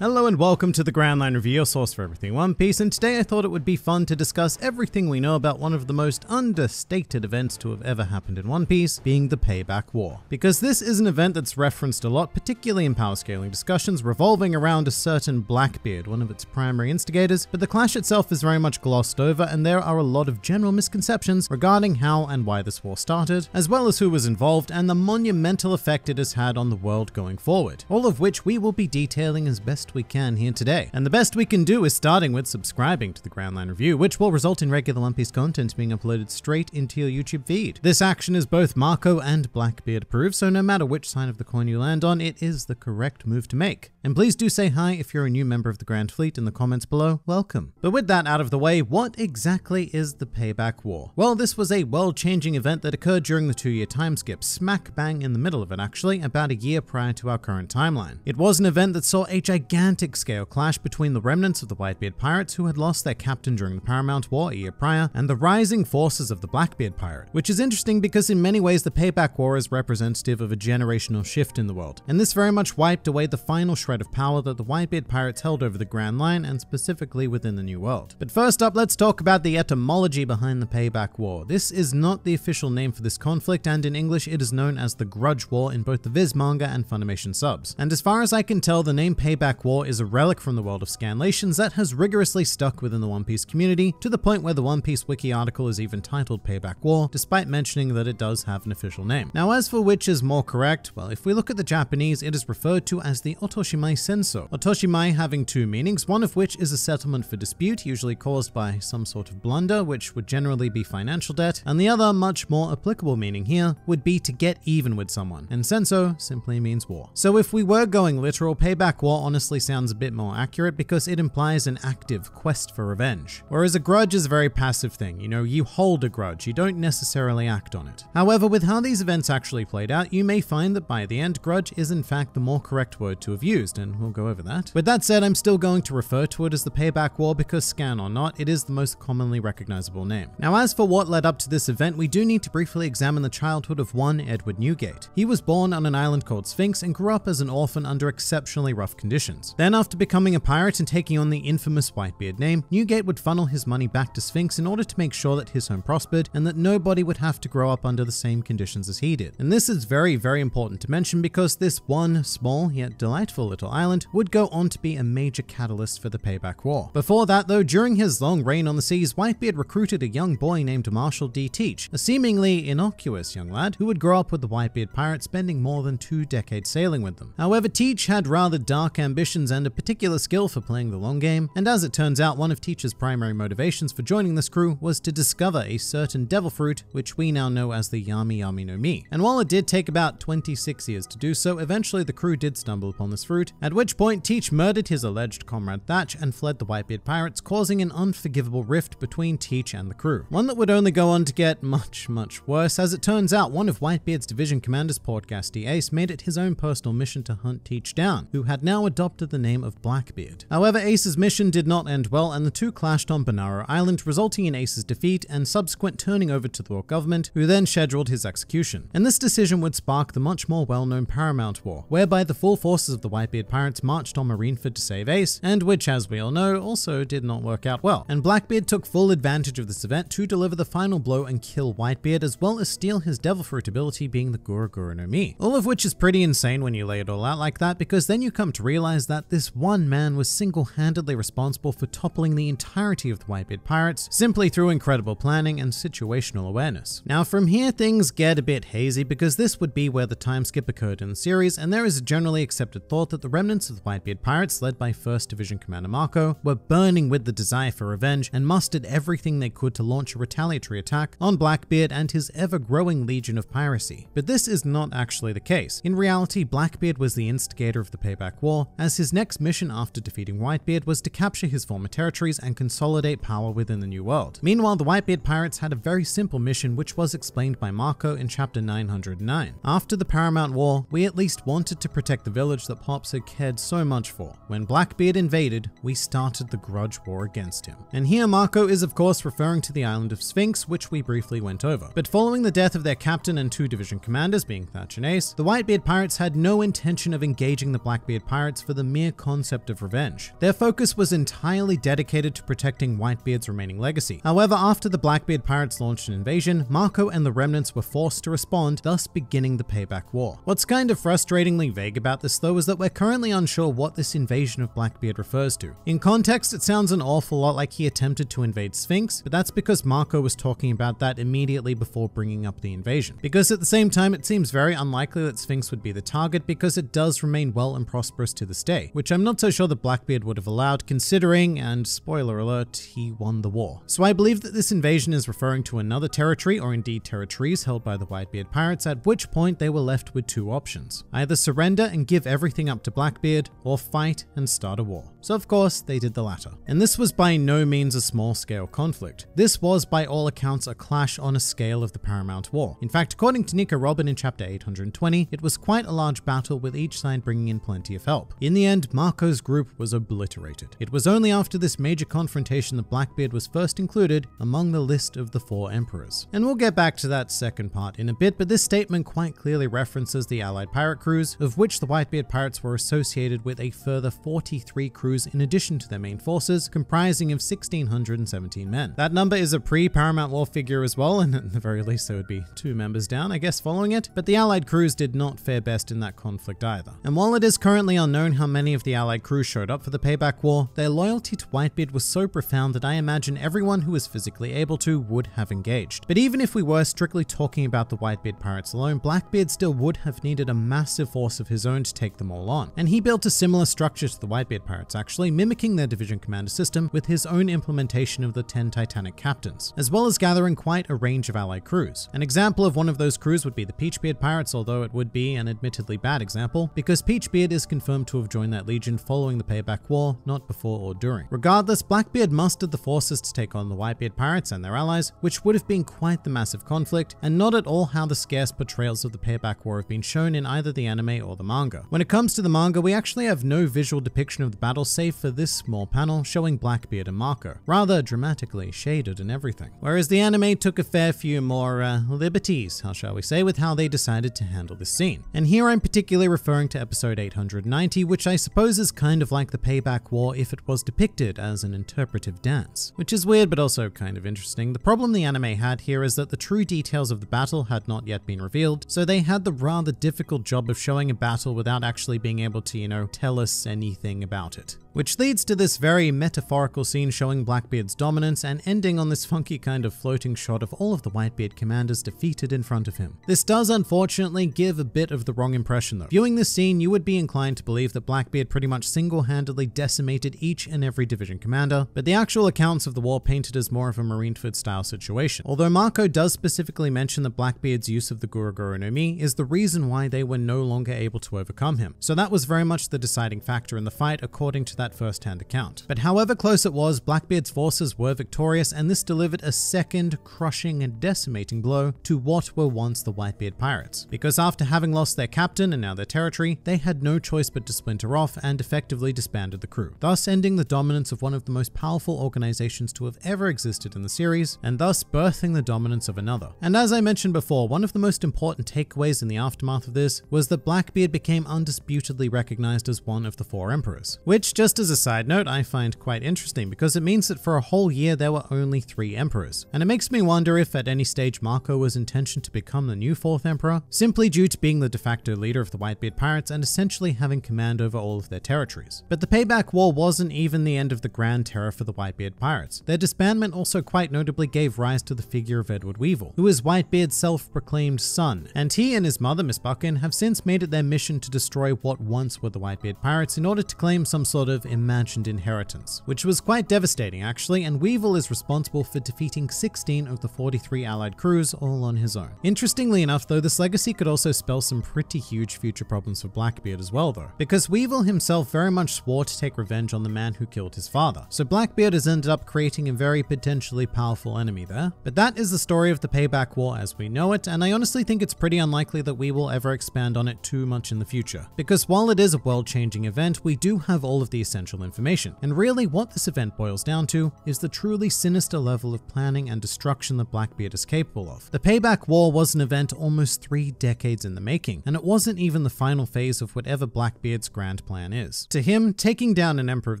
Hello and welcome to the Grand Line Review, your source for everything One Piece, and today I thought it would be fun to discuss everything we know about one of the most understated events to have ever happened in One Piece, being the Payback War. Because this is an event that's referenced a lot, particularly in power scaling discussions, revolving around a certain Blackbeard, one of its primary instigators, but the clash itself is very much glossed over, and there are a lot of general misconceptions regarding how and why this war started, as well as who was involved and the monumental effect it has had on the world going forward, all of which we will be detailing as best we can here today. And the best we can do is starting with subscribing to the Grand Line Review, which will result in regular One Piece content being uploaded straight into your YouTube feed. This action is both Marco and Blackbeard approved, so no matter which side of the coin you land on, it is the correct move to make. And please do say hi if you're a new member of the Grand Fleet in the comments below. Welcome. But with that out of the way, what exactly is the Payback War? Well, this was a world-changing event that occurred during the two-year time skip, smack bang in the middle of it actually, about a year prior to our current timeline. It was an event that saw a gigantic scale clash between the remnants of the Whitebeard pirates who had lost their captain during the Paramount War a year prior and the rising forces of the Blackbeard pirate, which is interesting because in many ways the Payback War is representative of a generational shift in the world, and this very much wiped away the final shred of power that the Whitebeard pirates held over the Grand Line and specifically within the New World. But first up, let's talk about the etymology behind the Payback War. This is not the official name for this conflict, and in English it is known as the Grudge War in both the Viz manga and Funimation subs. And as far as I can tell, the name Payback War is a relic from the world of scanlations that has rigorously stuck within the One Piece community to the point where the One Piece wiki article is even titled Payback War, despite mentioning that it does have an official name. Now, as for which is more correct, well, if we look at the Japanese, it is referred to as the Otoshimai Senso. Otoshimai having two meanings, one of which is a settlement for dispute, usually caused by some sort of blunder, which would generally be financial debt, and the other, much more applicable meaning here, would be to get even with someone, and Senso simply means war. So if we were going literal, Payback War honestly sounds a bit more accurate because it implies an active quest for revenge. Whereas a grudge is a very passive thing, you know, you hold a grudge, you don't necessarily act on it. However, with how these events actually played out, you may find that by the end, grudge is in fact the more correct word to have used, and we'll go over that. With that said, I'm still going to refer to it as the Payback War because scan or not, it is the most commonly recognizable name. Now, as for what led up to this event, we do need to briefly examine the childhood of one Edward Newgate. He was born on an island called Sphinx and grew up as an orphan under exceptionally rough conditions. Then after becoming a pirate and taking on the infamous Whitebeard name, Newgate would funnel his money back to Sphinx in order to make sure that his home prospered and that nobody would have to grow up under the same conditions as he did. And this is very, very important to mention because this one small yet delightful little island would go on to be a major catalyst for the Payback War. Before that though, during his long reign on the seas, Whitebeard recruited a young boy named Marshall D. Teach, a seemingly innocuous young lad who would grow up with the Whitebeard pirates, spending more than two decades sailing with them. However, Teach had rather dark ambitions and a particular skill for playing the long game, and as it turns out, one of Teach's primary motivations for joining this crew was to discover a certain devil fruit, which we now know as the Yami Yami no Mi. And while it did take about 26 years to do so, eventually the crew did stumble upon this fruit, at which point Teach murdered his alleged comrade Thatch and fled the Whitebeard pirates, causing an unforgivable rift between Teach and the crew. One that would only go on to get much, much worse, as it turns out one of Whitebeard's division commanders, Portgas Ace, made it his own personal mission to hunt Teach down, who had now adopted the name of Blackbeard. However, Ace's mission did not end well and the two clashed on Banaro Island, resulting in Ace's defeat and subsequent turning over to the Royal government, who then scheduled his execution. And this decision would spark the much more well-known Paramount War, whereby the full forces of the Whitebeard pirates marched on Marineford to save Ace, and which, as we all know, also did not work out well. And Blackbeard took full advantage of this event to deliver the final blow and kill Whitebeard, as well as steal his devil fruit ability being the Gura Gura no Mi. All of which is pretty insane when you lay it all out like that, because then you come to realize that this one man was single-handedly responsible for toppling the entirety of the Whitebeard pirates, simply through incredible planning and situational awareness. Now from here things get a bit hazy because this would be where the time skip occurred in the series, and there is a generally accepted thought that the remnants of the Whitebeard pirates, led by 1st Division Commander Marco, were burning with the desire for revenge and mustered everything they could to launch a retaliatory attack on Blackbeard and his ever-growing legion of piracy. But this is not actually the case. In reality, Blackbeard was the instigator of the Payback War, as his next mission after defeating Whitebeard was to capture his former territories and consolidate power within the New World. Meanwhile, the Whitebeard pirates had a very simple mission which was explained by Marco in chapter 909. After the Paramount War, we at least wanted to protect the village that Pops had cared so much for. When Blackbeard invaded, we started the Grudge War against him. And here Marco is of course referring to the island of Sphinx, which we briefly went over. But following the death of their captain and two division commanders, being Thatch and Ace, the Whitebeard pirates had no intention of engaging the Blackbeard pirates for the mere concept of revenge. Their focus was entirely dedicated to protecting Whitebeard's remaining legacy. However, after the Blackbeard pirates launched an invasion, Marco and the remnants were forced to respond, thus beginning the payback war. What's kind of frustratingly vague about this though is that we're currently unsure what this invasion of Blackbeard refers to. In context, it sounds an awful lot like he attempted to invade Sphinx, but that's because Marco was talking about that immediately before bringing up the invasion. Because at the same time, it seems very unlikely that Sphinx would be the target because it does remain well and prosperous to this day, which I'm not so sure that Blackbeard would have allowed considering, and spoiler alert, he won the war. So I believe that this invasion is referring to another territory or indeed territories held by the Whitebeard pirates, at which point they were left with two options. Either surrender and give everything up to Blackbeard, or fight and start a war. So of course, they did the latter. And this was by no means a small scale conflict. This was by all accounts a clash on a scale of the Paramount War. In fact, according to Nico Robin in chapter 820, it was quite a large battle with each side bringing in plenty of help. In the end, Marco's group was obliterated. It was only after this major confrontation that Blackbeard was first included among the list of the four emperors. And we'll get back to that second part in a bit, but this statement quite clearly references the allied pirate crews, of which the Whitebeard pirates were associated with a further 43 crews in addition to their main forces, comprising of 1617 men. That number is a pre-Paramount War figure as well, and at the very least there would be two members down, I guess, following it, but the allied crews did not fare best in that conflict either. And while it is currently unknown how many of the allied crews showed up for the payback war, their loyalty to Whitebeard was so profound that I imagine everyone who was physically able to would have engaged. But even if we were strictly talking about the Whitebeard pirates alone, Blackbeard still would have needed a massive force of his own to take them all on. And he built a similar structure to the Whitebeard pirates, actually, mimicking their division commander system with his own implementation of the 10 Titanic captains, as well as gathering quite a range of allied crews. An example of one of those crews would be the Peachbeard pirates, although it would be an admittedly bad example, because Peachbeard is confirmed to have joined that legion following the payback war, not before or during. Regardless, Blackbeard mustered the forces to take on the Whitebeard pirates and their allies, which would have been quite the massive conflict, and not at all how the scarce portrayals of the payback war have been shown in either the anime or the manga. When it comes to the manga, we actually have no visual depiction of the battle save for this small panel showing Blackbeard and Marco, rather dramatically shaded and everything. Whereas the anime took a fair few more uh, liberties, how shall we say, with how they decided to handle this scene. And here I'm particularly referring to episode 890, which I suppose is kind of like the payback war if it was depicted as an interpretive dance. Which is weird but also kind of interesting. The problem the anime had here is that the true details of the battle had not yet been revealed, so they had the rather difficult job of showing a battle without actually being able to, you know, tell us anything about it. Which leads to this very metaphorical scene showing Blackbeard's dominance and ending on this funky kind of floating shot of all of the Whitebeard commanders defeated in front of him. This does unfortunately give a bit of the wrong impression though. Viewing this scene, you would be inclined to believe that Blackbeard pretty much single-handedly decimated each and every division commander, but the actual accounts of the war painted as more of a Marineford style situation. Although Marco does specifically mention that Blackbeard's use of the Gura Gura no Mi is the reason why they were no longer able to overcome him. So that was very much the deciding factor in the fight according to that first-hand account. But however close it was, Blackbeard's forces were victorious and this delivered a second crushing and decimating blow to what were once the Whitebeard pirates. Because after having lost their captain and now their territory, they had no choice but to splinter off and effectively disbanded the crew, thus ending the dominance of one of the most powerful organizations to have ever existed in the series, and thus birthing the dominance of another. And as I mentioned before, one of the most important takeaways in the aftermath of this was that Blackbeard became undisputedly recognized as one of the four emperors, which just as a side note I find quite interesting because it means that for a whole year there were only three emperors. And it makes me wonder if at any stage Marco was intention to become the new fourth emperor, simply due to being the de facto leader of the Whitebeard pirates and essentially having command over all of their territories. But the payback war wasn't even the end of the grand terror for the Whitebeard pirates. Their disbandment also quite notably gave rise to the figure of Edward Weevil, who is Whitebeard's self-proclaimed son, and he and his mother, Miss Bakkin, have since made it their mission to destroy what once were the Whitebeard pirates in order to claim some sort of imagined inheritance, which was quite devastating actually, and Weevil is responsible for defeating 16 of the 43 allied crews all on his own. Interestingly enough though, this legacy could also spell some pretty huge future problems for Blackbeard as well though, because Weevil himself very much swore to take revenge on the man who killed his father, so Blackbeard has ended up creating a very potentially powerful enemy there. But that is the story of the Payback War as we know it, and I honestly think it's pretty unlikely that we will ever expand on it too much in the future, because while it is a world-changing event, we do have all of the the essential information. And really, what this event boils down to is the truly sinister level of planning and destruction that Blackbeard is capable of. The Payback War was an event almost three decades in the making, and it wasn't even the final phase of whatever Blackbeard's grand plan is. To him, taking down an Emperor of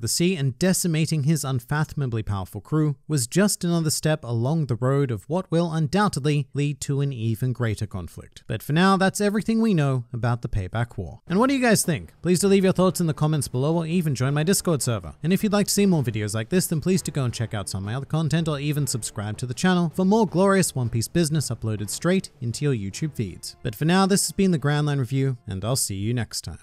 the Sea and decimating his unfathomably powerful crew was just another step along the road of what will undoubtedly lead to an even greater conflict. But for now, that's everything we know about the Payback War. And what do you guys think? Please do leave your thoughts in the comments below or even join my Discord server. And if you'd like to see more videos like this, then please do go and check out some of my other content or even subscribe to the channel for more glorious One Piece business uploaded straight into your YouTube feeds. But for now, this has been the Grand Line Review, and I'll see you next time.